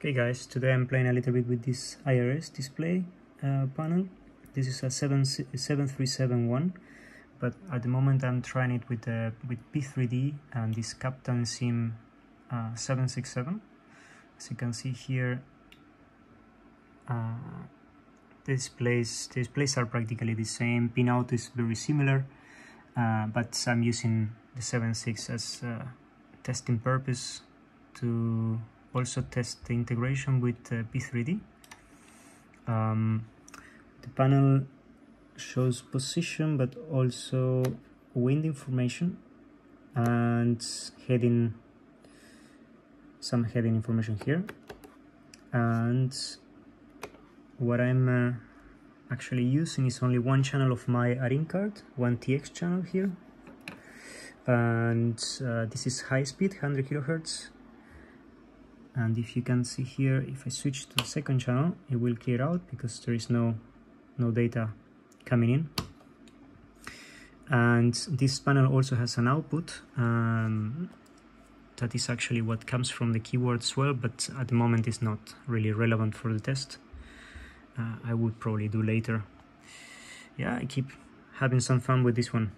Okay guys, today I'm playing a little bit with this IRS display uh, panel. This is a 7, 7371, but at the moment I'm trying it with uh, with P3D and this Captain Sim uh, 767. As you can see here, uh, displays, displays are practically the same. Pinout is very similar, uh, but I'm using the 7.6 as uh, testing purpose to also test the integration with uh, P3D. Um, the panel shows position but also wind information and heading some heading information here. And what I'm uh, actually using is only one channel of my ARINC card, one TX channel here. And uh, this is high speed 100 kilohertz and if you can see here if I switch to the second channel it will clear out because there is no no data coming in. And this panel also has an output um, that is actually what comes from the keyboard as well but at the moment is not really relevant for the test. Uh, I would probably do later. Yeah I keep having some fun with this one